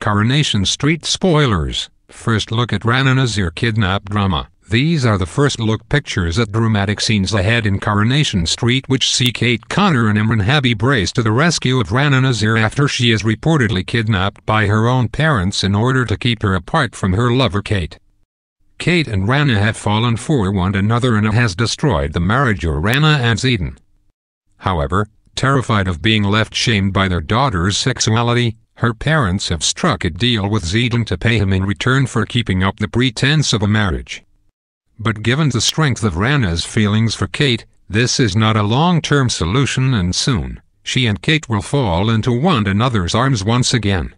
Coronation Street spoilers. First look at Rana Nazir kidnap drama. These are the first look pictures at dramatic scenes ahead in Coronation Street which see Kate Connor and Imran Habeeb brace to the rescue of Rana Nazir after she is reportedly kidnapped by her own parents in order to keep her apart from her lover Kate. Kate and Rana have fallen for one another and it has destroyed the marriage of Rana and Zeedan. However, terrified of being left shamed by their daughter's sexuality, her parents have struck a deal with Zeedan to pay him in return for keeping up the pretense of a marriage. But given the strength of Rana's feelings for Kate, this is not a long-term solution and soon, she and Kate will fall into one another's arms once again.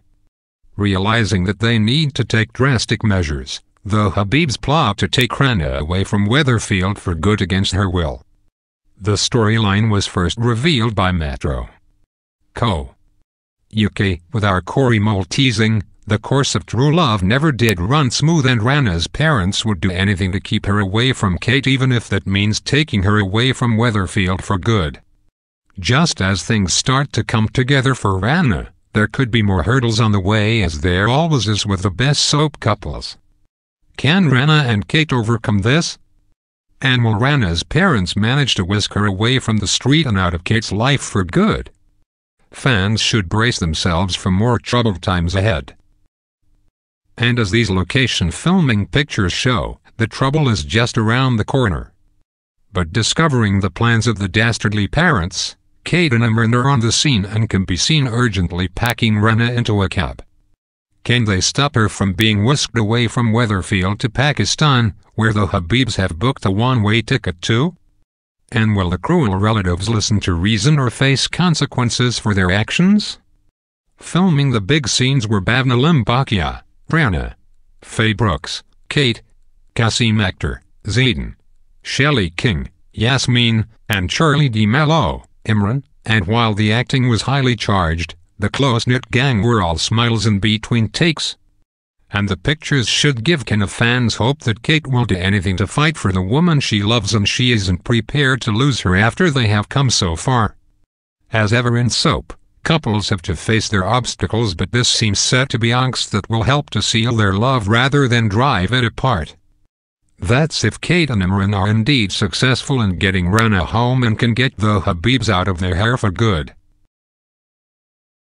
Realizing that they need to take drastic measures, the Habeebs plot to take Rana away from Weatherfield for good against her will. The storyline was first revealed by Metro. Co. UK, with our Corrie Mole teasing, the course of true love never did run smooth and Rana's parents would do anything to keep her away from Kate even if that means taking her away from Weatherfield for good. Just as things start to come together for Rana, there could be more hurdles on the way as there always is with the best soap couples. Can Rana and Kate overcome this? And will Rana's parents manage to whisk her away from the street and out of Kate's life for good? Fans should brace themselves for more troubled times ahead. And as these location filming pictures show, the trouble is just around the corner. But discovering the plans of the dastardly parents, Kate and Imran are on the scene and can be seen urgently packing Rana into a cab. Can they stop her from being whisked away from Weatherfield to Pakistan, where the Habeebs have booked a one-way ticket to? And will the cruel relatives listen to reason or face consequences for their actions? Filming the big scenes were Bhavna Limbachia, Rana, Faye Brooks, Kate, Qasim Akhtar, Zeedan, Shelley King, Yasmeen, and Charlie Mello, Imran, and while the acting was highly charged, the close-knit gang were all smiles in between takes and the pictures should give Ken of fans hope that Kate will do anything to fight for the woman she loves and she isn't prepared to lose her after they have come so far. As ever in soap, couples have to face their obstacles but this seems set to be angst that will help to seal their love rather than drive it apart. That's if Kate and Imran are indeed successful in getting Rana home and can get the Habeebs out of their hair for good.